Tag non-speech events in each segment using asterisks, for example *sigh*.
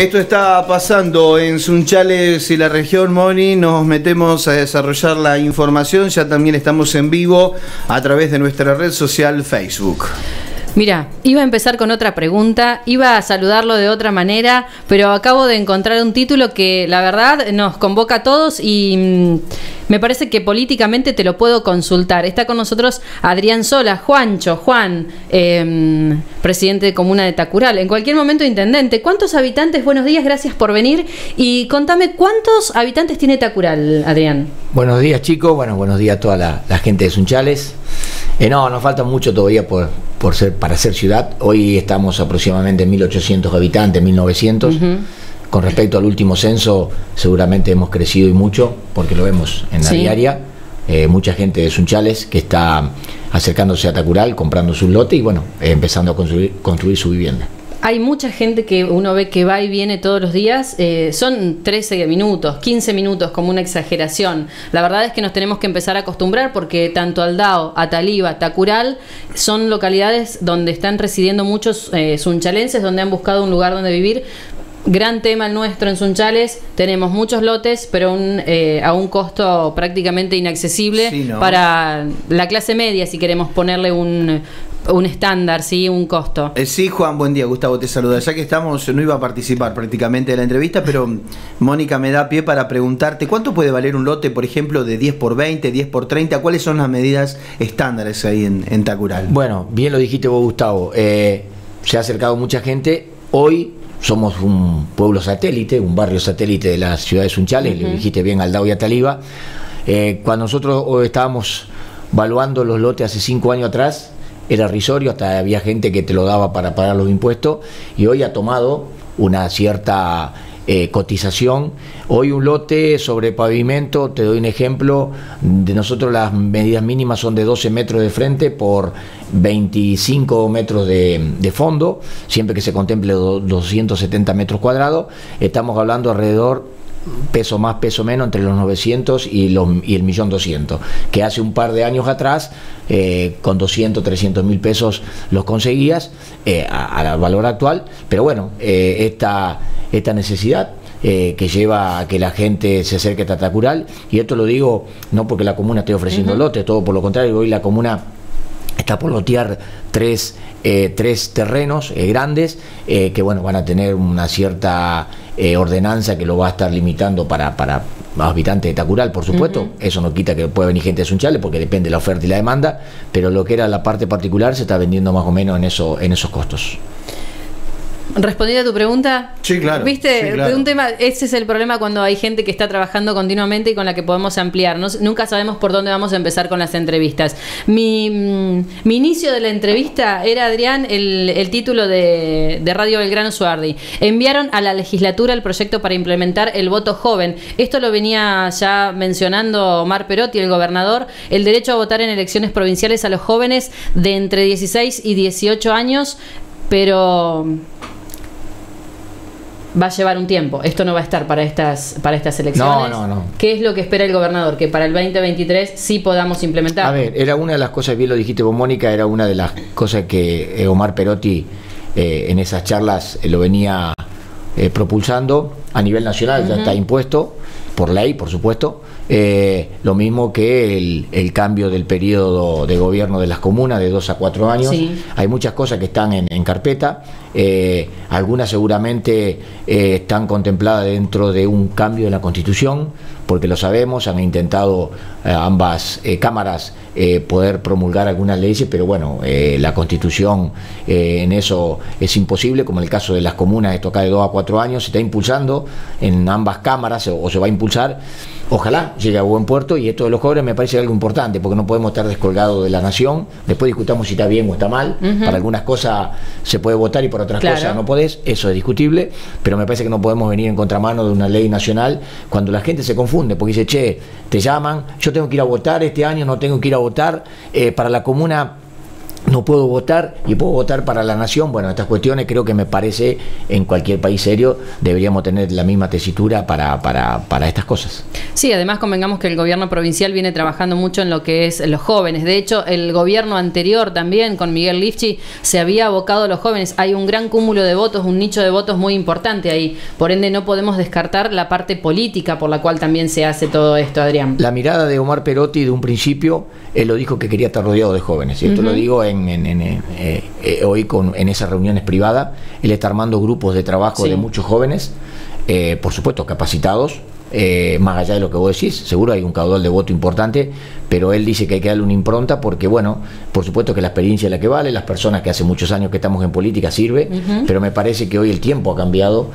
Esto está pasando en Sunchales y la región Moni. Nos metemos a desarrollar la información. Ya también estamos en vivo a través de nuestra red social Facebook. Mira, iba a empezar con otra pregunta, iba a saludarlo de otra manera, pero acabo de encontrar un título que la verdad nos convoca a todos y mm, me parece que políticamente te lo puedo consultar. Está con nosotros Adrián Sola, Juancho, Juan, em, presidente de Comuna de Tacural, en cualquier momento intendente. ¿Cuántos habitantes? Buenos días, gracias por venir. Y contame, ¿cuántos habitantes tiene Tacural, Adrián? Buenos días chicos, bueno, buenos días a toda la, gente de Sunchales. Eh, no, nos falta mucho todavía por, por ser, para ser ciudad. Hoy estamos aproximadamente en 1.800 habitantes, 1.900. Con respecto al último censo, seguramente hemos crecido y mucho, porque lo vemos en la diaria. Eh, mucha gente de Sunchales que está acercándose a Tacural, comprando su lote y bueno, empezando a construir, construir su vivienda. Hay mucha gente que uno ve que va y viene todos los días. Eh, son 13 minutos, 15 minutos, como una exageración. La verdad es que nos tenemos que empezar a acostumbrar porque tanto Aldao, Ataliba, Tacural son localidades donde están residiendo muchos eh, sunchalenses, donde han buscado un lugar donde vivir. Gran tema el nuestro en Sunchales. Tenemos muchos lotes, pero eh, a un costo prácticamente inaccesible para la clase media, si queremos ponerle un, un estándar, ¿sí? Un costo. Eh, sí, Juan, buen día, Gustavo te saluda. Ya que estamos, no iba a participar prácticamente de la entrevista, pero Mónica me da pie para preguntarte, ¿cuánto puede valer un lote, por ejemplo, de 10 por 20, 10 por 30? ¿Cuáles son las medidas estándares ahí en, Tacural? Bueno, bien lo dijiste vos, Gustavo. Eh, se ha acercado mucha gente. Hoy somos un pueblo satélite, un barrio satélite de la ciudad de Sunchales, le dijiste bien Aldao y Ataliba. Eh, cuando nosotros estábamos valuando los lotes hace cinco años atrás, era risorio, hasta había gente que te lo daba para pagar los impuestos y hoy ha tomado una cierta eh, cotización. Hoy un lote sobre pavimento, te doy un ejemplo, de nosotros las medidas mínimas son de 12 metros de frente por 25 metros de, de fondo, siempre que se contemple 270 metros cuadrados, estamos hablando alrededor peso más, peso menos, entre los 900 y, los, y el millón 200, que hace un par de años atrás, eh, con 200, 300 mil pesos los conseguías eh, al valor actual, pero bueno, eh, esta, esta necesidad que lleva a que la gente se acerque a Tatacural, y esto lo digo no porque la comuna esté ofreciendo lotes, todo por lo contrario, hoy la comuna está por lotear tres, tres terrenos grandes que bueno van a tener una cierta eh, ordenanza que lo va a estar limitando para, para habitantes de Tacural, por supuesto. Eso no quita que pueda venir gente de Sunchales porque depende de la oferta y la demanda, pero lo que era la parte particular se está vendiendo más o menos en, eso, en esos costos. ¿Respondí a tu pregunta? Sí, claro. ¿Viste? Un tema, ese es el problema cuando hay gente que está trabajando continuamente y con la que podemos ampliar. nunca sabemos por dónde vamos a empezar con las entrevistas. Mi, mm, mi inicio de la entrevista era, Adrián, el, título de, Radio Belgrano Suardi. Enviaron a la legislatura el proyecto para implementar el voto joven. Esto lo venía ya mencionando Omar Perotti, el gobernador, el derecho a votar en elecciones provinciales a los jóvenes de entre 16 y 18 años, pero va a llevar un tiempo. Esto no va a estar para estas, para estas elecciones. No, no, no. ¿Qué es lo que espera el gobernador? Que para el 2023 sí podamos implementar. A ver, era una de las cosas, bien lo dijiste vos, Mónica, era una de las cosas que eh, Omar Perotti eh, en esas charlas eh, lo venía propulsando a nivel nacional, ya está impuesto por ley, por supuesto. Lo mismo que el, cambio del periodo de gobierno de las comunas de dos a cuatro años. Hay muchas cosas que están en, en carpeta. Eh, algunas seguramente eh, están contempladas dentro de un cambio de la Constitución, porque lo sabemos, han intentado eh, ambas cámaras poder promulgar algunas leyes, pero bueno, la Constitución en eso es imposible, como en el caso de las comunas, esto acá de dos a cuatro años, se está impulsando en ambas cámaras o se va a impulsar ojalá llegue a buen puerto y esto de los jóvenes me parece algo importante porque no podemos estar descolgados de la nación. Después discutamos si está bien o está mal. Para algunas cosas se puede votar y por otras cosas no podés. Eso es discutible, pero me parece que no podemos venir en contramano de una ley nacional cuando la gente se confunde porque dice, che, te llaman, yo tengo que ir a votar este año, no tengo que ir a votar. Eh, para la comuna no puedo votar y puedo votar para la nación. Bueno, estas cuestiones creo que me parece en cualquier país serio deberíamos tener la misma tesitura para, para, para estas cosas. Sí, además convengamos que el gobierno provincial viene trabajando mucho en lo que es los jóvenes. De hecho, el gobierno anterior también con Miguel Lifchi se había abocado a los jóvenes. Hay un gran cúmulo de votos, un nicho de votos muy importante ahí. Por ende, no podemos descartar la parte política por la cual también se hace todo esto, Adrián. La mirada de Omar Perotti de un principio, él lo dijo que quería estar rodeado de jóvenes. Y esto lo digo en en, eh, eh, hoy con, en esas reuniones privadas. Él está armando grupos de trabajo de muchos jóvenes, eh, por supuesto capacitados, más allá de lo que vos decís, seguro hay un caudal de voto importante, pero él dice que hay que darle una impronta porque, bueno, por supuesto que la experiencia es la que vale, las personas que hace muchos años que estamos en política sirve, pero me parece que hoy el tiempo ha cambiado,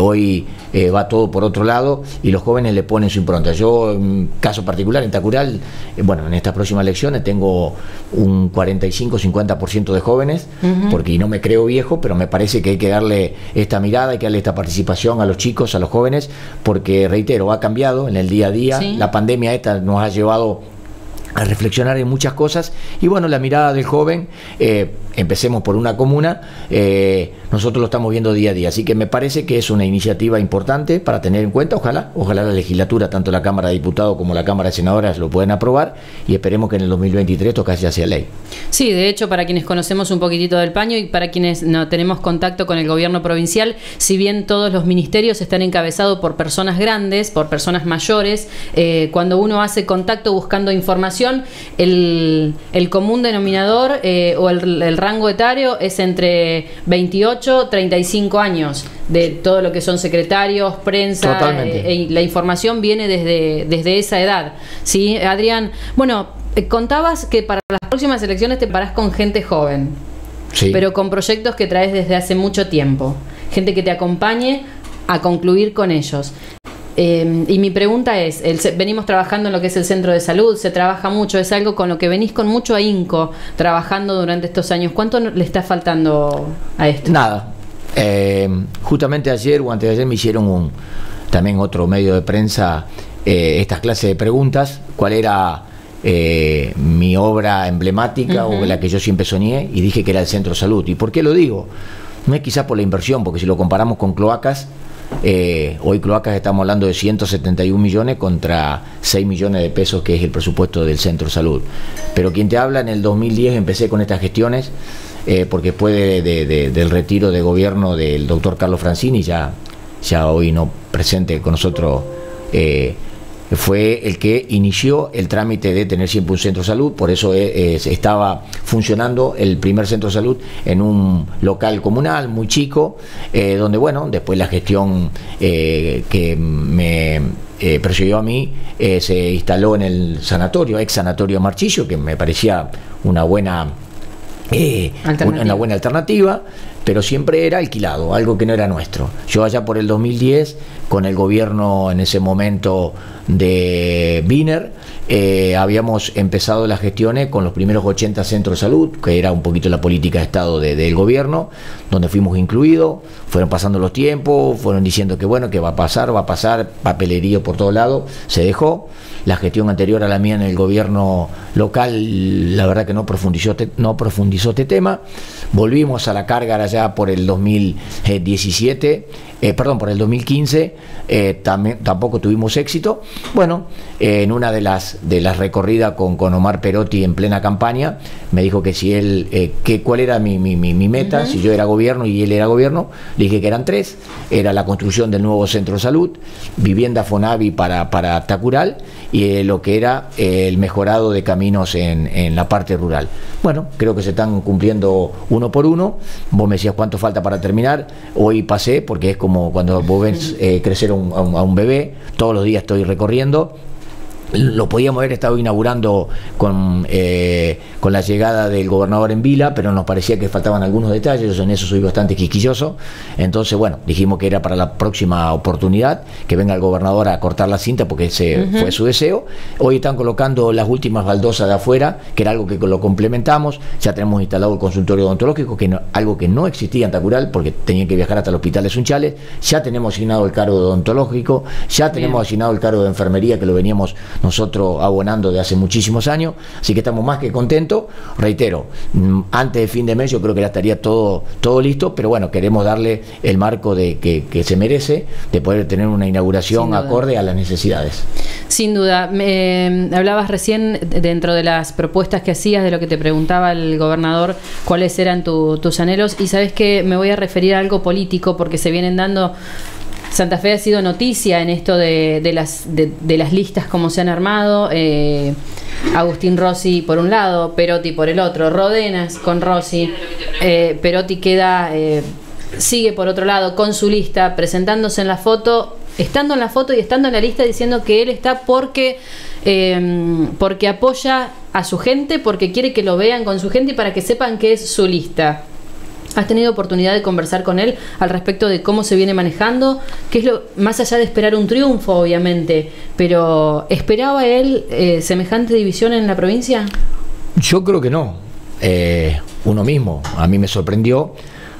hoy va todo por otro lado y los jóvenes le ponen su impronta. Yo, en caso particular, en Tacural, bueno, en estas próximas elecciones tengo un 45-50% de jóvenes, porque no me creo viejo, pero me parece que hay que darle esta mirada, hay que darle esta participación a los chicos, a los jóvenes, porque reitero, ha cambiado en el día a día, la pandemia esta nos ha llevado a reflexionar en muchas cosas. Y bueno, la mirada del joven, eh, empecemos por una comuna, eh, nosotros lo estamos viendo día a día, así que me parece que es una iniciativa importante para tener en cuenta, ojalá, ojalá la legislatura, tanto la Cámara de Diputados como la Cámara de Senadores lo puedan aprobar. Y esperemos que en el 2023 esto casi sea ley. Sí, de hecho, para quienes conocemos un poquitito del paño y para quienes no tenemos contacto con el gobierno provincial, si bien todos los ministerios están encabezados por personas grandes, por personas mayores, eh, cuando uno hace contacto buscando información, el, común denominador eh, o el, el rango etario es entre 28 35 años de todo lo que son secretarios, prensa, eh, y la información viene desde, desde esa edad. ¿sí? Adrián, bueno, eh, contabas que para las próximas elecciones te parás con gente joven, pero con proyectos que traes desde hace mucho tiempo, gente que te acompañe a concluir con ellos. Em, y mi pregunta es, venimos trabajando en lo que es el centro de salud, se trabaja mucho, es algo con lo que venís con mucho ahínco trabajando durante estos años. ¿Cuánto le está faltando a esto? Nada. Em, justamente ayer o antes de ayer me hicieron un, también otro medio de prensa eh, estas clases de preguntas, cuál era eh, mi obra emblemática o la que yo siempre soñé y dije que era el centro de salud. ¿Y por qué lo digo? No es quizás por la inversión, porque si lo comparamos con cloacas, eh, hoy Cloacas estamos hablando de 171 millones contra 6 millones de pesos que es el presupuesto del Centro Salud. Pero quien te habla, en el 2010 empecé con estas gestiones, eh, porque después del retiro de gobierno del doctor Carlos Francini, ya, ya hoy no presente con nosotros, eh, fue el que inició el trámite de tener siempre un centro de salud, por eso eh, eh, estaba funcionando el primer centro de salud en un local comunal muy chico, eh, donde bueno, después la gestión que me persiguió a mí se instaló en el sanatorio, ex sanatorio Marchillo, que me parecía una buena una buena alternativa pero siempre era alquilado, algo que no era nuestro. Yo allá por el 2010, con el gobierno en ese momento de Biner, eh, habíamos empezado las gestiones con los primeros 80 centros de salud, que era un poquito la política de Estado del gobierno, donde fuimos incluidos, fueron pasando los tiempos, fueron diciendo que bueno, que va a pasar, va a pasar, papelerío por todos lados, se dejó. La gestión anterior a la mía en el gobierno local, la verdad que no profundizó, no profundizó este tema. Volvimos a la carga allá por el 2017, eh, perdón, por el 2015, eh, también, tampoco tuvimos éxito. Bueno, en una de las, de las recorridas con, con Omar Perotti en plena campaña, me dijo que si él, eh, que cuál era mi, mi, mi meta, si yo era gobierno y él era gobierno, le dije que eran tres, era la construcción del nuevo centro de salud, vivienda Fonavi para, para Tacural y eh, lo que era eh, el mejorado de caminos en, en, la parte rural. Bueno, creo que se están cumpliendo uno por uno. Vos me decías cuánto falta para terminar. Hoy pasé, porque es como cuando vos ves eh, crecer a un bebé, todos los días estoy recorriendo lo podíamos haber estado inaugurando con, eh, con la llegada del gobernador en Vila, pero nos parecía que faltaban algunos detalles, en eso soy bastante quisquilloso. Entonces, bueno, dijimos que era para la próxima oportunidad que venga el gobernador a cortar la cinta porque ese fue su deseo. Hoy están colocando las últimas baldosas de afuera, que era algo que lo complementamos. Ya tenemos instalado el consultorio odontológico, que no, algo que no existía en Tacural porque tenían que viajar hasta el hospital de Sunchales. Ya tenemos asignado el cargo odontológico, ya tenemos asignado el cargo de enfermería que lo veníamos nosotros abonando de hace muchísimos años, así que estamos más que contentos. Reitero, mm, antes de fin de mes yo creo que ya estaría todo, todo listo, pero bueno, queremos darle el marco de que, se merece de poder tener una inauguración acorde a las necesidades. Sin duda, me, hablabas recién dentro de las propuestas que hacías, de lo que te preguntaba el gobernador, cuáles eran tus anhelos, y sabes que me voy a referir a algo político porque se vienen dando Santa Fe ha sido noticia en esto de, las, de, las listas como se han armado. Eh, Agustín Rossi por un lado, Perotti por el otro, Rodenas con Rossi. Eh, Perotti queda, eh, sigue por otro lado con su lista, presentándose en la foto, estando en la foto y estando en la lista diciendo que él está porque, porque apoya a su gente, porque quiere que lo vean con su gente y para que sepan que es su lista. ¿Has tenido oportunidad de conversar con él al respecto de cómo se viene manejando? ¿Qué es lo más allá de esperar un triunfo, obviamente? Pero ¿esperaba él eh, semejante división en la provincia? Yo creo que no. Eh, uno mismo, a mí me sorprendió,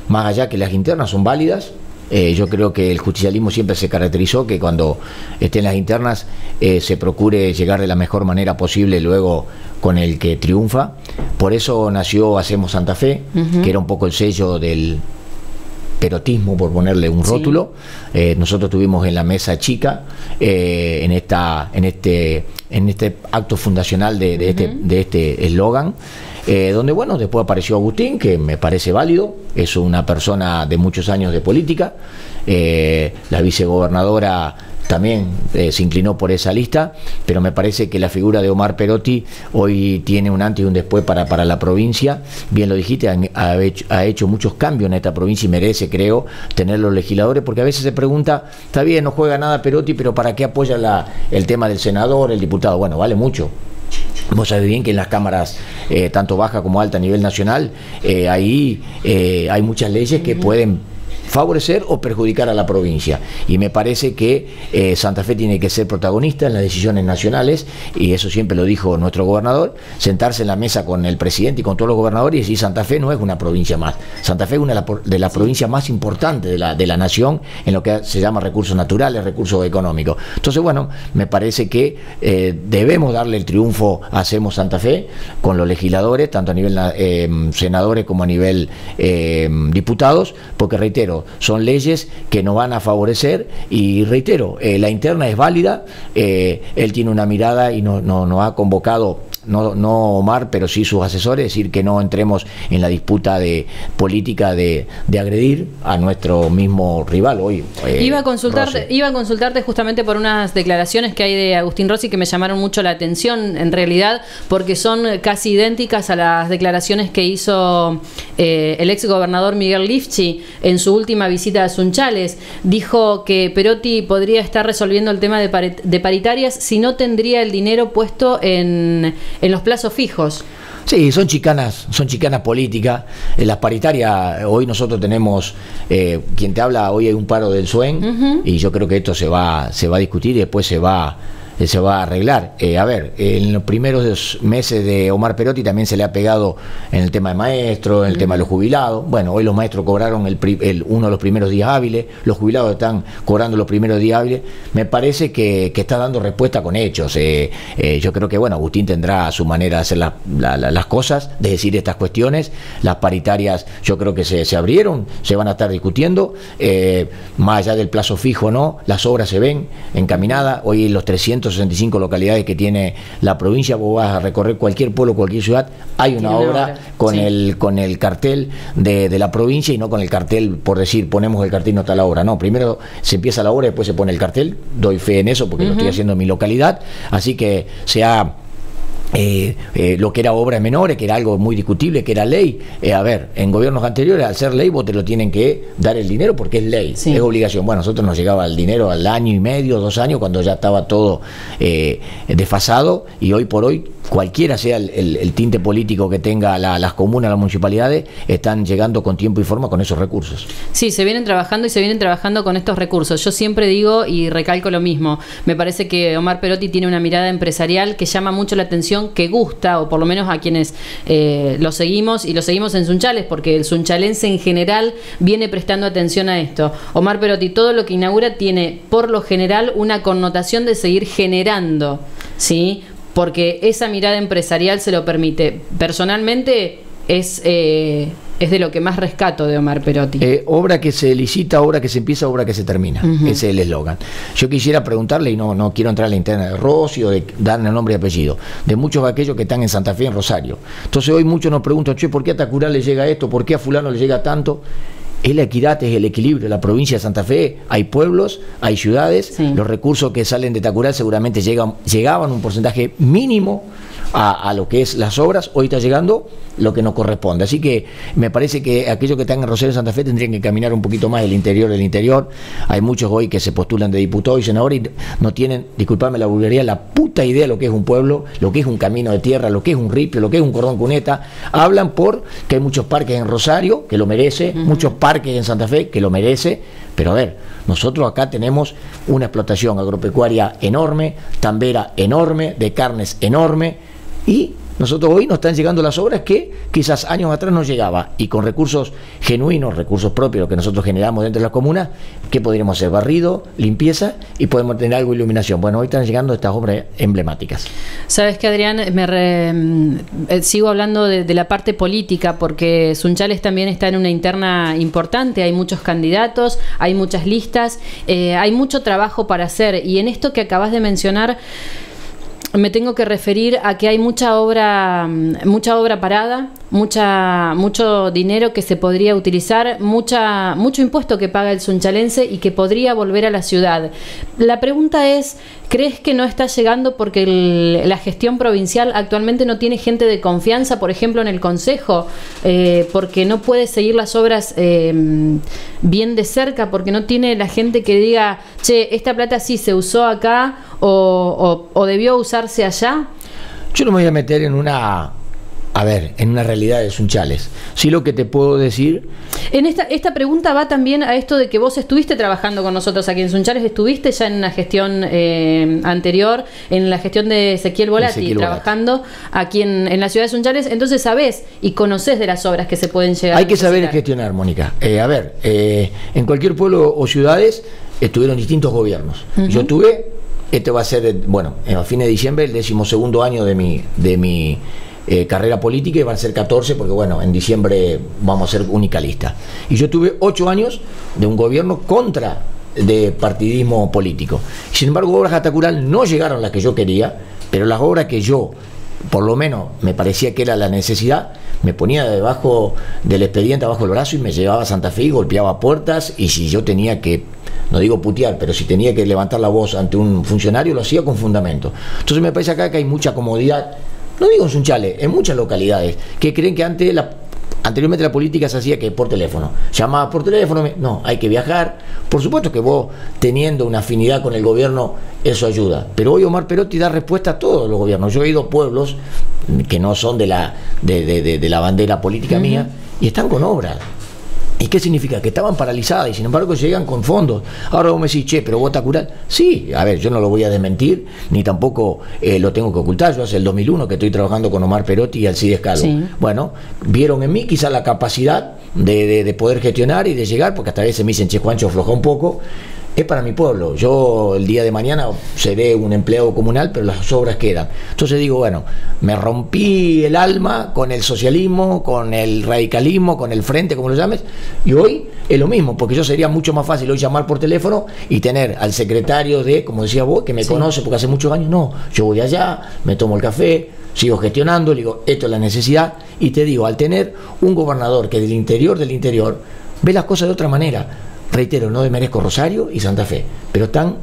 más allá que las internas son válidas, eh, yo creo que el justicialismo siempre se caracterizó que cuando estén las internas eh, se procure llegar de la mejor manera posible luego con el que triunfa. Por eso nació Hacemos Santa Fe, que era un poco el sello del perotismo, por ponerle un rótulo. Eh, nosotros tuvimos en la mesa chica, en, esta, en, este, en este acto fundacional de, este, de este eslogan. Eh, donde bueno, después apareció Agustín, que me parece válido, es una persona de muchos años de política, eh, la vicegobernadora también eh, se inclinó por esa lista, pero me parece que la figura de Omar Perotti hoy tiene un antes y un después para, para la provincia. Bien lo dijiste, ha, hecho, muchos cambios en esta provincia y merece, creo, tener los legisladores, porque a veces se pregunta, está bien, no juega nada Perotti, pero ¿para qué apoya el tema del senador, el diputado? Bueno, vale mucho. Vos sabés bien que en las cámaras, eh, tanto baja como alta a nivel nacional, eh, ahí eh, hay muchas leyes que pueden favorecer o perjudicar a la provincia. Y me parece que eh, Santa Fe tiene que ser protagonista en las decisiones nacionales, y eso siempre lo dijo nuestro gobernador, sentarse en la mesa con el presidente y con todos los gobernadores y decir Santa Fe no es una provincia más. Santa Fe es una de las provincias más importantes de la, de la nación en lo que se llama recursos naturales, recursos económicos. Entonces, bueno, me parece que eh, debemos darle el triunfo a Hacemos Santa Fe con los legisladores, tanto a nivel eh, senadores como a nivel diputados, porque reitero, son leyes que nos van a favorecer y reitero, eh, la interna es válida, eh, él tiene una mirada y nos no, ha convocado no, no Omar, pero sí sus asesores, decir que no entremos en la disputa de política de, agredir a nuestro mismo rival hoy. Eh, iba, a consultarte, iba a consultarte justamente por unas declaraciones que hay de Agustín Rossi que me llamaron mucho la atención, en realidad, porque son casi idénticas a las declaraciones que hizo eh, el ex gobernador Miguel Lifchi en su última visita a Sunchales. Dijo que Perotti podría estar resolviendo el tema de, de paritarias si no tendría el dinero puesto en en los plazos fijos. Sí, son chicanas, son chicanas políticas. En las paritarias, hoy nosotros tenemos, eh, quien te habla, hoy hay un paro del SUEN, y yo creo que esto se va, se va a discutir y después se va eh, se va a arreglar. Eh, a ver, en los primeros meses de Omar Perotti también se le ha pegado en el tema de maestros, en el tema de los jubilados. Bueno, hoy los maestros cobraron el, uno de los primeros días hábiles, los jubilados están cobrando los primeros días hábiles. Me parece que, está dando respuesta con hechos. Eh, yo creo que, bueno, Agustín tendrá su manera de hacer las cosas, de decir estas cuestiones. Las paritarias yo creo que se, se abrieron, se van a estar discutiendo. más allá del plazo fijo, ¿no? Las obras se ven encaminadas. Hoy los 300 65 localidades que tiene la provincia, vos vas a recorrer cualquier pueblo, cualquier ciudad, hay una obra con, el, con el cartel de, la provincia y no con el cartel, por decir, ponemos el cartel y no está la obra. No, primero se empieza la obra, después se pone el cartel, doy fe en eso porque lo estoy haciendo en mi localidad, así que se ha eh, eh, lo que era obra menores, que era algo muy discutible, que era ley. Eh, a ver, en gobiernos anteriores, al ser ley, vos te lo tienen que dar el dinero porque es ley, es obligación. Bueno, nosotros nos llegaba el dinero al año y medio, dos años, cuando ya estaba todo desfasado, y hoy por hoy cualquiera sea el, tinte político que tenga las comunas, las municipalidades, están llegando con tiempo y forma con esos recursos. Sí, se vienen trabajando y se vienen trabajando con estos recursos. Yo siempre digo y recalco lo mismo. Me parece que Omar Perotti tiene una mirada empresarial que llama mucho la atención, que gusta, o por lo menos a quienes eh, lo seguimos y lo seguimos en Sunchales, porque el sunchalense en general viene prestando atención a esto. Omar Perotti, todo lo que inaugura tiene por lo general una connotación de seguir generando ¿sí? Porque esa mirada empresarial se lo permite. Personalmente es, eh, es de lo que más rescato de Omar Perotti. Eh, obra que se licita, obra que se empieza, obra que se termina. Ese es el eslogan. Yo quisiera preguntarle, y no, no quiero entrar en la interna de Rossi o de darle el nombre y apellido, de muchos de aquellos que están en Santa Fe, en Rosario. Entonces hoy muchos nos preguntan, che, ¿por qué a Tacurá le llega esto? ¿Por qué a fulano le llega tanto? es la equidad, es el equilibrio. La provincia de Santa Fe hay pueblos, hay ciudades, los recursos que salen de Tacural seguramente llegan, llegaban un porcentaje mínimo a, lo que es las obras, hoy está llegando lo que nos corresponde. Así que me parece que aquellos que están en Rosario Santa Fe tendrían que caminar un poquito más del interior del interior. Hay muchos hoy que se postulan de diputados y senadores y no tienen, disculpame la vulgaridad, la puta idea de lo que es un pueblo, lo que es un camino de tierra, lo que es un ripio, lo que es un cordón cuneta. Hablan por que hay muchos parques en Rosario, que lo merece, muchos parques en Santa Fe, que lo merece, pero a ver, nosotros acá tenemos una explotación agropecuaria enorme, tambera enorme, de carnes enorme, y nosotros hoy nos están llegando las obras que quizás años atrás no llegaba y con recursos genuinos, recursos propios que nosotros generamos dentro de la comuna, ¿qué podríamos hacer? Barrido, limpieza y podemos tener algo de iluminación. Bueno, hoy están llegando estas obras emblemáticas. Sabes que Adrián, me mm, eh, sigo hablando de, la parte política porque Sunchales también está en una interna importante, hay muchos candidatos, hay muchas listas, eh, hay mucho trabajo para hacer y en esto que acabas de mencionar, me tengo que referir a que hay mucha obra, mucha obra parada, mucha, mucho dinero que se podría utilizar, mucha, mucho impuesto que paga el sunchalense y que podría volver a la ciudad. La pregunta es, ¿crees que no está llegando porque la gestión provincial actualmente no tiene gente de confianza, por ejemplo, en el Consejo? Eh, porque no puede seguir las obras eh, bien de cerca, porque no tiene la gente que diga, che, esta plata sí se usó acá o, o debió usarse allá. Yo no me voy a meter en una a ver, en una realidad de Sunchales. Sí lo que te puedo decir... En esta, esta pregunta va también a esto de que vos estuviste trabajando con nosotros aquí en Sunchales, estuviste ya en una gestión eh, anterior, en la gestión de Ezequiel Volati, trabajando aquí en, la ciudad de Sunchales, entonces sabés y conoces de las obras que se pueden llegar Hay que saber gestionar, Mónica. Eh, a ver, eh, en cualquier pueblo o ciudades estuvieron distintos gobiernos. Yo tuve, este va a ser, bueno, a fines de diciembre, el decimosegundo año de mi... De mi eh, carrera política y van a ser 14 porque bueno, en diciembre vamos a ser única lista. Y yo tuve 8 años de un gobierno contra de partidismo político. Sin embargo, obras Atacural no llegaron las que yo quería, pero las obras que yo, por lo menos, me parecía que era la necesidad, me ponía debajo del expediente, abajo del brazo y me llevaba a Santa Fe y golpeaba puertas y si yo tenía que no digo putear, pero si tenía que levantar la voz ante un funcionario, lo hacía con fundamento. Entonces me parece acá que hay mucha comodidad no digo en Sunchale, en muchas localidades, que creen que antes la, anteriormente la política se hacía que por teléfono. Llamaba por teléfono, no, hay que viajar. Por supuesto que vos teniendo una afinidad con el gobierno, eso ayuda. Pero hoy Omar Perotti da respuesta a todos los gobiernos. Yo he ido a pueblos que no son de la, de, la bandera política mía y están con obras. ¿Y qué significa? Que estaban paralizadas y sin embargo llegan con fondos. Ahora vos me decís, che, pero vos te curar. Sí, a ver, yo no lo voy a desmentir, ni tampoco eh, lo tengo que ocultar. Yo hace el 2001 que estoy trabajando con Omar Perotti y Alcides Calvo. Bueno, vieron en mí quizá la capacidad de, de, poder gestionar y de llegar, porque hasta a veces me dicen, che, Juancho, afloja un poco es para mi pueblo. Yo el día de mañana seré un empleado comunal, pero las obras quedan. Entonces digo, bueno, me rompí el alma con el socialismo, con el radicalismo, con el frente, como lo llames, y hoy es lo mismo, porque yo sería mucho más fácil hoy llamar por teléfono y tener al secretario de, como decía vos, que me conoce porque hace muchos años, no, yo voy allá, me tomo el café, sigo gestionando, le digo, esto es la necesidad, y te digo, al tener un gobernador que del interior del interior ve las cosas de otra manera, reitero, no merezco Rosario y Santa Fe, pero están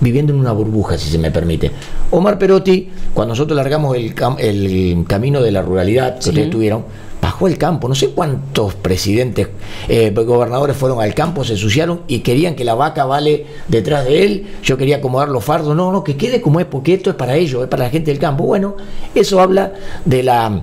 viviendo en una burbuja, si se me permite. Omar Perotti, cuando nosotros largamos el, el camino de la ruralidad que ustedes tuvieron, bajó el campo. No sé cuántos presidentes, eh, gobernadores fueron al campo, se ensuciaron y querían que la vaca vale detrás de él. Yo quería acomodar los fardos. No, no, que quede como es, porque esto es para ellos, es para la gente del campo. Bueno, eso habla de la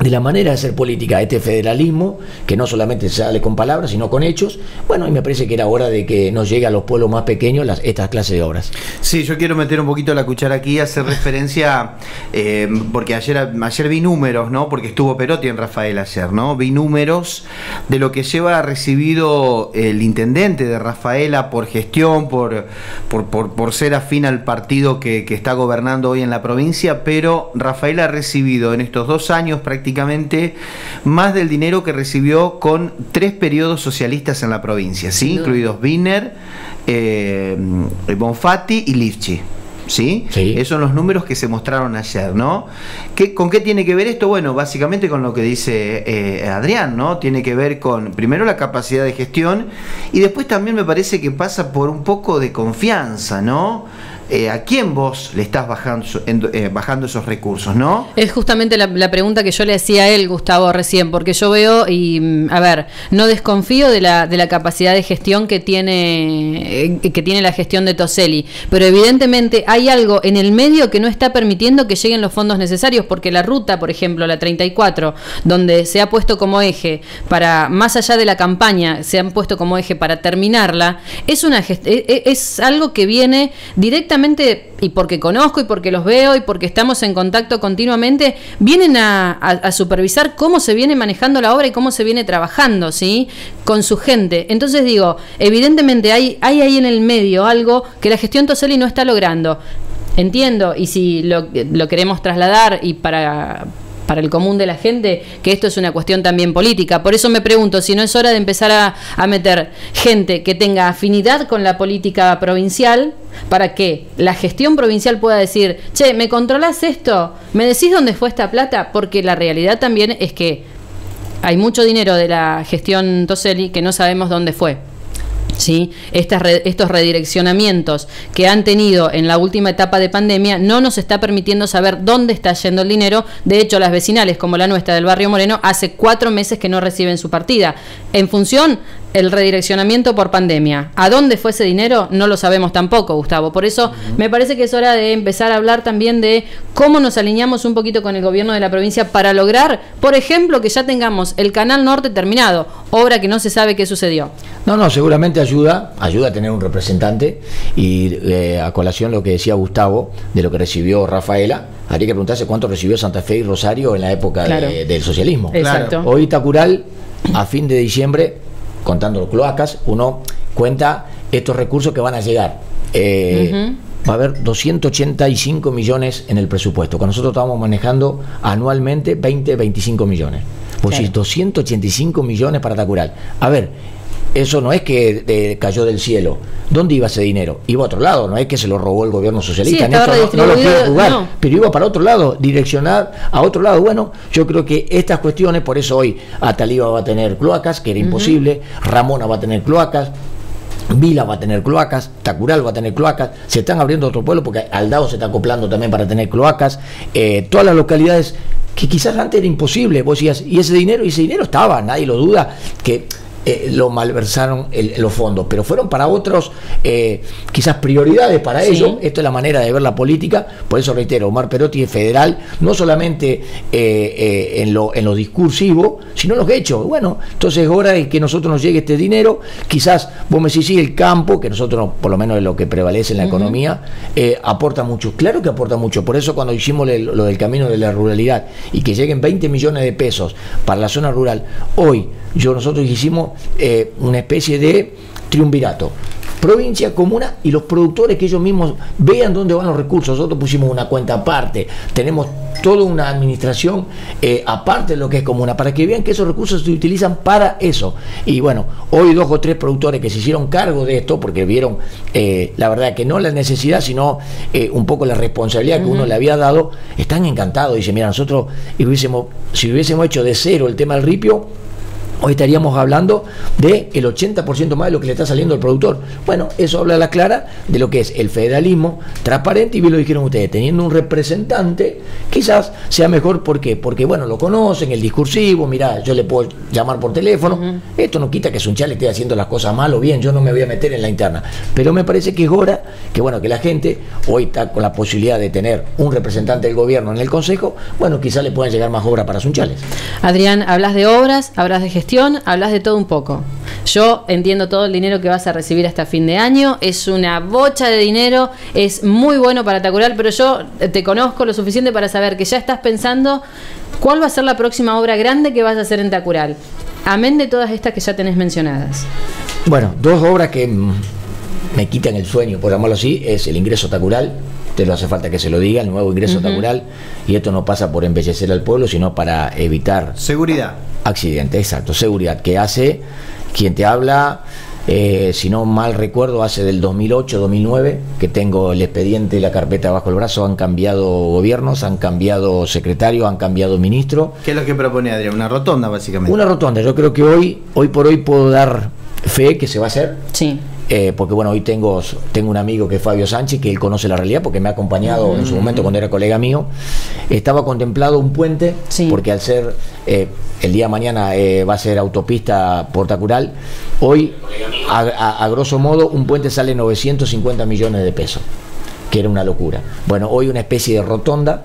de la manera de hacer política, este federalismo, que no solamente se sale con palabras, sino con hechos, bueno, y me parece que era hora de que nos llegue a los pueblos más pequeños las, estas clases de obras. Sí, yo quiero meter un poquito la cuchara aquí, hacer referencia, eh, porque ayer, ayer vi números, ¿no? Porque estuvo Perotti en Rafael ayer, ¿no? Vi números de lo que lleva recibido el intendente de Rafaela por gestión, por, por, por, ser afín al partido que, que está gobernando hoy en la provincia, pero Rafael ha recibido en estos dos años prácticamente más del dinero que recibió con tres periodos socialistas en la provincia, ¿sí? incluidos Wiener, eh, Bonfatti y Lifchi. ¿Sí? Esos son los números que se mostraron ayer, ¿no? ¿Qué, ¿Con qué tiene que ver esto? Bueno, básicamente con lo que dice eh, Adrián, ¿no? Tiene que ver con, primero, la capacidad de gestión y después también me parece que pasa por un poco de confianza, ¿no? Eh, a quién vos le estás bajando, eh, esos recursos, ¿no? Es justamente la, pregunta que yo le hacía a él, Gustavo, recién, porque yo veo y, mm, a ver, no desconfío de la, de la capacidad de gestión que tiene, eh, que tiene la gestión de Toselli, pero evidentemente hay algo en el medio que no está permitiendo que lleguen los fondos necesarios, porque la ruta, por ejemplo, la 34, donde se ha puesto como eje para, más allá de la campaña, se han puesto como eje para terminarla, es, una e, e, es algo que viene directamente y porque conozco y porque los veo y porque estamos en contacto continuamente, vienen a, supervisar cómo se viene manejando la obra y cómo se viene trabajando, ¿sí? Con su gente. Entonces digo, evidentemente hay, hay ahí en el medio algo que la gestión Toseli no está logrando. Entiendo, y si lo, lo queremos trasladar y para para el común de la gente que esto es una cuestión también política. Por eso me pregunto si no es hora de empezar a, meter gente que tenga afinidad con la política provincial para que la gestión provincial pueda decir, che, ¿me controlas esto? ¿Me decís dónde fue esta plata? Porque la realidad también es que hay mucho dinero de la gestión Toseli que no sabemos dónde fue. ¿Sí? estos redireccionamientos que han tenido en la última etapa de pandemia no nos está permitiendo saber dónde está yendo el dinero. De hecho, las vecinales como la nuestra del barrio Moreno hace cuatro meses que no reciben su partida. En función el redireccionamiento por pandemia. ¿A dónde fue ese dinero? No lo sabemos tampoco, Gustavo. Por eso me parece que es hora de empezar a hablar también de cómo nos alineamos un poquito con el gobierno de la provincia para lograr, por ejemplo, que ya tengamos el Canal Norte terminado, obra que no se sabe qué sucedió. No, no, seguramente ayuda, ayuda a tener un representante y eh, a colación lo que decía Gustavo de lo que recibió Rafaela, habría que preguntarse cuánto recibió Santa Fe y Rosario en la época del socialismo. Exacto. Hoy Tacural, a fin de diciembre, contando los cloacas, uno cuenta estos recursos que van a llegar. Eh, va a haber 285 millones en el presupuesto, cuando nosotros estábamos manejando anualmente 20, 25 millones. Pues 285 millones para Tacural. A ver, eso no es que eh, cayó del cielo. ¿Dónde iba ese dinero? Iba a otro lado, no es que se lo robó el gobierno socialista. no, lo quiero jugar, pero iba para otro lado, direccionar a otro lado. Bueno, yo creo que estas cuestiones, por eso hoy Ataliba va a tener cloacas, que era imposible, Ramona va a tener cloacas, Vila va a tener cloacas, Tacural va a tener cloacas, se están abriendo otro pueblo porque Aldao se está acoplando también para tener cloacas, eh, todas las localidades que quizás antes era imposible, vos decías, y ese dinero, y ese dinero estaba, nadie lo duda, que eh, lo malversaron los fondos, pero fueron para otros, eh, quizás prioridades para ellos. Esto es la manera de ver la política. Por eso reitero, Omar Perotti es federal, no solamente eh, en, lo, en lo discursivo, sino en los hechos. Bueno, entonces es hora de que nosotros nos llegue este dinero. Quizás vos me decís, sí, el campo, que nosotros, por lo menos es lo que prevalece en la economía, aporta mucho. Claro que aporta mucho. Por eso cuando hicimos lo del camino de la ruralidad y que lleguen 20 millones de pesos para la zona rural, hoy yo nosotros hicimos eh, una especie de triunvirato. Provincia, comuna y los productores que ellos mismos vean dónde van los recursos. Nosotros pusimos una cuenta aparte, tenemos toda una administración eh, aparte de lo que es comuna, para que vean que esos recursos se utilizan para eso. Y bueno, hoy dos o tres productores que se hicieron cargo de esto, porque vieron eh, la verdad que no la necesidad, sino un poco la responsabilidad que uno le había dado, están encantados. Dicen, mira, nosotros hubiésemos, si hubiésemos hecho de cero el tema del ripio, hoy estaríamos hablando de el 80% más de lo que le está saliendo al productor. Bueno, eso habla a la clara de lo que es el federalismo transparente y bien lo dijeron ustedes, teniendo un representante, quizás sea mejor, ¿por qué? Porque, bueno, lo conocen, el discursivo, mira, yo le puedo llamar por teléfono, esto no quita que Sunchal esté haciendo las cosas mal o bien, yo no me voy a meter en la interna, pero me parece que es hora que, bueno, que la gente hoy está con la posibilidad de tener un representante del gobierno en el Consejo, bueno, quizás le puedan llegar más obras para Sunchales. Adrián, hablas de obras, hablas de gestión, hablas de todo un poco. Yo entiendo todo el dinero que vas a recibir hasta fin de año, es una bocha de dinero, es muy bueno para Tacural, pero yo te conozco lo suficiente para saber que ya estás pensando cuál va a ser la próxima obra grande que vas a hacer en Tacural. Amén de todas estas que ya tenés mencionadas. Bueno, dos obras que mm, me quitan el sueño, por llamarlo así, es el ingreso Tacural, te lo hace falta que se lo diga, el nuevo ingreso Tacural, y esto no pasa por embellecer al pueblo, sino para evitar... Seguridad. Accidente, exacto, seguridad, que hace quien te habla, eh, si no mal recuerdo, hace del 2008-2009 que tengo el expediente y la carpeta bajo el brazo, han cambiado gobiernos, han cambiado secretario, han cambiado ministro. ¿Qué es lo que propone Adrián? Una rotonda, básicamente. Una rotonda, yo creo que hoy, hoy por hoy puedo dar fe que se va a hacer. Sí. Eh, porque bueno, hoy tengo, tengo un amigo que es Fabio Sánchez, que él conoce la realidad porque me ha acompañado en su momento cuando era colega mío. Estaba contemplado un puente, porque al ser eh, el día de mañana eh, va a ser autopista portacural, hoy a, a grosso modo un puente sale 950 millones de pesos, que era una locura. Bueno, hoy una especie de rotonda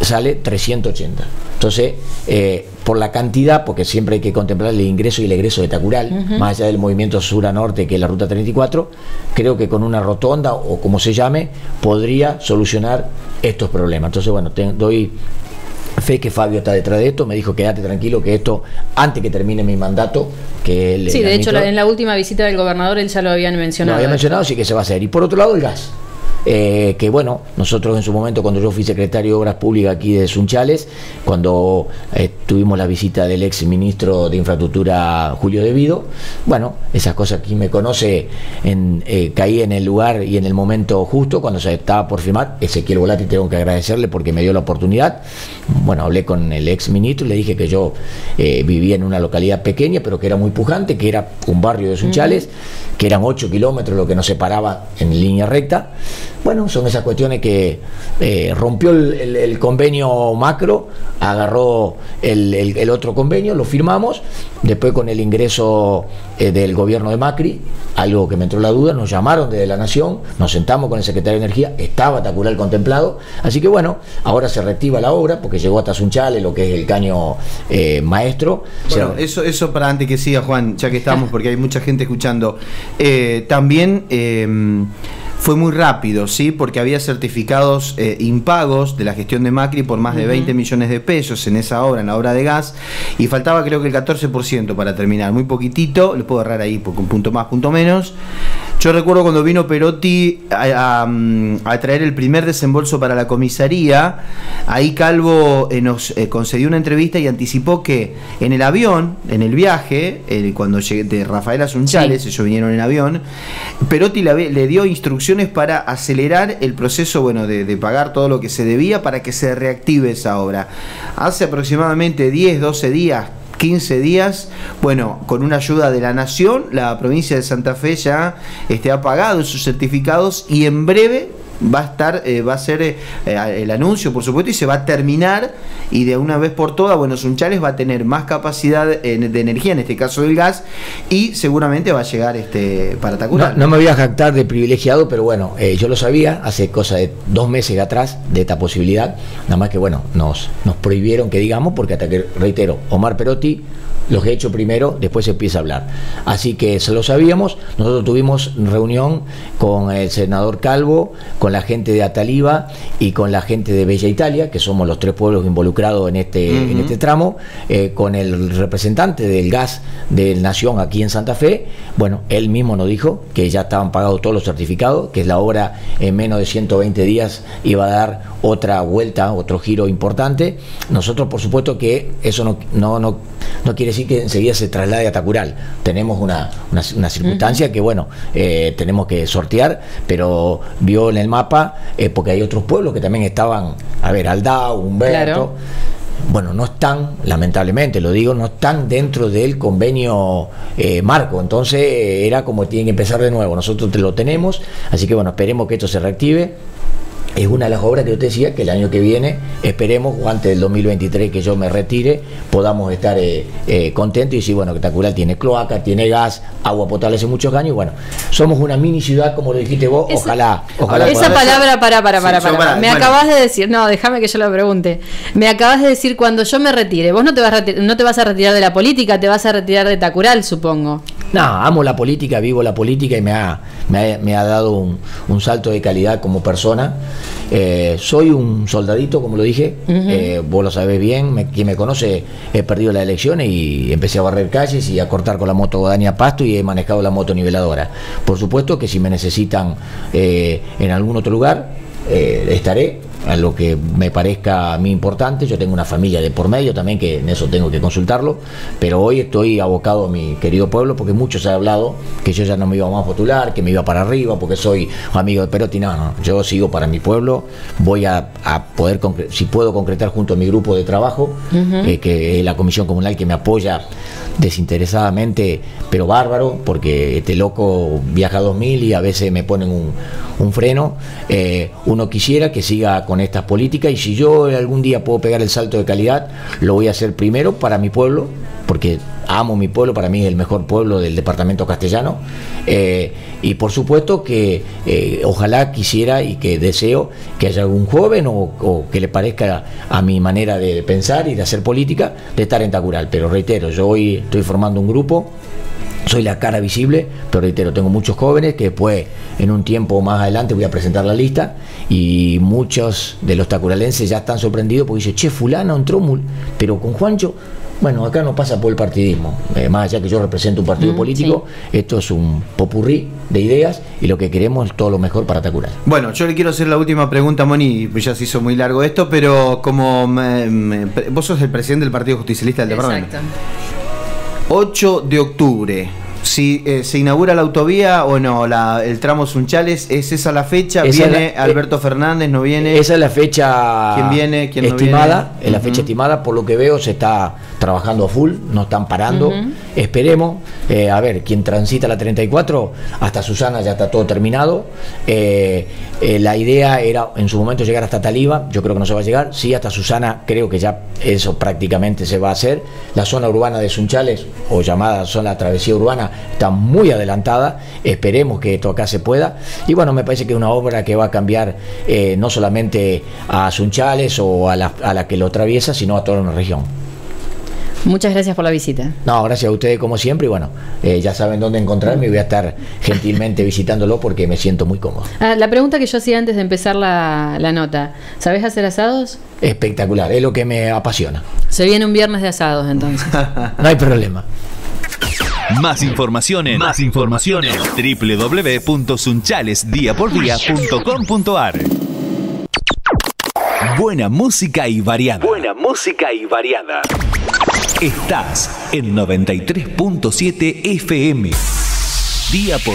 sale 380. Entonces, eh, por la cantidad, porque siempre hay que contemplar el ingreso y el egreso de Tacural, más allá del movimiento sur a norte que es la ruta 34, creo que con una rotonda o como se llame, podría solucionar estos problemas. Entonces, bueno, doy fe que Fabio está detrás de esto, me dijo quédate tranquilo que esto, antes que termine mi mandato, que él... Sí, de hecho en la última visita del gobernador él ya lo habían mencionado. Lo había mencionado, sí que se va a hacer. Y por otro lado, el gas. Eh, que bueno, nosotros en su momento cuando yo fui secretario de Obras Públicas aquí de Sunchales, cuando eh, tuvimos la visita del ex ministro de Infraestructura Julio Devido, bueno, esas cosas que me conoce, en, eh, caí en el lugar y en el momento justo cuando se estaba por firmar, Ezequiel Volati tengo que agradecerle porque me dio la oportunidad, bueno, hablé con el ex ministro y le dije que yo vivía en una localidad pequeña pero que era muy pujante, que era un barrio de Sunchales, que eran 8 kilómetros lo que nos separaba en línea recta, bueno, son esas cuestiones que eh, rompió el, convenio macro, agarró el, otro convenio, lo firmamos, después con el ingreso eh, del gobierno de Macri, algo que me entró la duda, nos llamaron desde la Nación, nos sentamos con el secretario de Energía, estaba Tacural contemplado, así que bueno, ahora se reactiva la obra porque llegó hasta Sunchale, lo que es el caño eh, maestro. Bueno, eso, eso para antes que siga Juan, ya que estamos, porque hay mucha gente escuchando. también fue muy rápido, ¿sí? Porque había certificados eh, impagos de la gestión de Macri por más de 20 millones de pesos en esa obra, en la obra de gas, y faltaba creo que el 14% para terminar, muy poquitito, le puedo agarrar ahí porque un punto más, punto menos. Yo recuerdo cuando vino Perotti a, traer el primer desembolso para la comisaría, ahí Calvo eh, nos eh, concedió una entrevista y anticipó que en el avión, en el viaje, cuando llegué de Rafael Asunchales, ellos vinieron en avión, Perotti le, dio instrucciones para acelerar el proceso bueno, de, de, pagar todo lo que se debía para que se reactive esa obra. Hace aproximadamente 10, 12 días 15 días. Bueno, con una ayuda de la Nación, la provincia de Santa Fe ya este, ha pagado sus certificados y en breve va a estar, eh, va a ser eh, el anuncio, por supuesto, y se va a terminar y de una vez por todas, bueno, Sunchales va a tener más capacidad de energía, en este caso del gas, y seguramente va a llegar este para Tacural. No, me voy a jactar de privilegiado, pero bueno, eh, yo lo sabía hace cosa de dos meses atrás de esta posibilidad, nada más que bueno, nos, nos prohibieron que digamos, porque hasta que, reitero, Omar Perotti lo que he hecho primero, después se empieza a hablar. Así que se lo sabíamos, nosotros tuvimos reunión con el senador Calvo, con la gente de Ataliba y con la gente de Bella Italia, que somos los tres pueblos involucrados en este, en este tramo, eh, con el representante del gas de Nación aquí en Santa Fe. Bueno, él mismo nos dijo que ya estaban pagados todos los certificados, que la obra en menos de 120 días iba a dar otra vuelta, otro giro importante. Nosotros, por supuesto, que eso no, no, no, no quiere decir que enseguida se traslade a Tacural. Tenemos una, una, circunstancia que, bueno, eh, tenemos que sortear, pero vio en el mapa, eh, porque hay otros pueblos que también estaban, a ver, Aldao, Humberto. bueno, no están, lamentablemente lo digo, no están dentro del convenio eh, marco. Entonces era como tienen que empezar de nuevo. Nosotros lo tenemos, así que bueno, esperemos que esto se reactive es una de las obras que yo te decía que el año que viene esperemos o antes del 2023 que yo me retire podamos estar eh, eh, contentos y decir bueno que Tacural tiene cloaca tiene gas agua potable hace muchos años y bueno somos una mini ciudad como lo dijiste vos ojalá ojalá esa palabra para para para, para, me acabas de decir no déjame que yo lo pregunte. Me acabas de decir cuando yo me retire vos no te vas a no te vas a retirar de la política te vas a retirar de Tacural supongo no amo la política vivo la política y me ha me ha, dado un, un salto de calidad como persona. Eh, soy un soldadito, como lo dije, eh, vos lo sabés bien, quien me conoce, he perdido las elecciones y empecé a barrer calles y a cortar con la moto Dania Pasto y he manejado la moto niveladora. Por supuesto que si me necesitan eh, en algún otro lugar, estaré a lo que me parezca a mí importante. Yo tengo una familia de por medio también, que en eso tengo que consultarlo, pero hoy estoy abocado a mi querido pueblo porque muchos han hablado que yo ya no me iba más a postular, que me iba para arriba porque soy amigo de Perotti. No, no, yo sigo para mi pueblo, voy a, poder, si puedo concretar junto a mi grupo de trabajo, eh, que es la comisión comunal que me apoya desinteresadamente, pero bárbaro, porque este loco viaja a 2000 y a veces me ponen un, freno. Eh, uno quisiera que siga con estas políticas y si yo algún día puedo pegar el salto de calidad, lo voy a hacer primero para mi pueblo, porque amo mi pueblo, para mí es el mejor pueblo del departamento castellano. Eh, y por supuesto que eh, ojalá quisiera y que deseo que haya algún joven o, que le parezca a mi manera de pensar y de hacer política, de estar en Tacural. Pero reitero, yo hoy estoy formando un grupo soy la cara visible, pero reitero, tengo muchos jóvenes que después, en un tiempo más adelante, voy a presentar la lista y muchos de los tacuralenses ya están sorprendidos porque dicen, che, fulano entró, pero con Juancho bueno, acá no pasa por el partidismo. Eh, más allá que yo represento un partido mm, político, esto es un popurrí de ideas y lo que queremos es todo lo mejor para Tacural. Bueno, yo le quiero hacer la última pregunta, Moni, pues ya se hizo muy largo esto, pero como vos sos el presidente del Partido Justicialista del Departamento. Exacto. 8 de octubre si eh, se inaugura la autovía o no, la, el tramo Sunchales, ¿es esa la fecha? ¿Viene eh, Alberto Fernández? ¿No viene? Esa es la fecha ¿Quién viene? ¿Quién estimada, Es la fecha estimada, por lo que veo se está trabajando a full, no están parando. Esperemos, eh, a ver, quien transita la 34, hasta Susana ya está todo terminado. la idea era en su momento llegar hasta Taliba, yo creo que no se va a llegar. Sí, hasta Susana creo que ya eso prácticamente se va a hacer. La zona urbana de Sunchales, o llamada zona travesía urbana, está muy adelantada, esperemos que esto acá se pueda. Y bueno, me parece que es una obra que va a cambiar eh, no solamente a Sunchales o a la, a la que lo atraviesa, sino a toda una región. Muchas gracias por la visita. No, gracias a ustedes como siempre y bueno, eh, ya saben dónde encontrarme y voy a estar gentilmente visitándolo porque me siento muy cómodo. Ah, la pregunta que yo hacía antes de empezar la, la nota, ¿sabés hacer asados? Espectacular, es lo que me apasiona. Se viene un viernes de asados entonces. *laughs* no hay problema. Más informaciones. Más informaciones. www.sunchalesdiapordía.com.ar Buena música y variada. Buena música y variada. Estás en 93.7 FM. Día por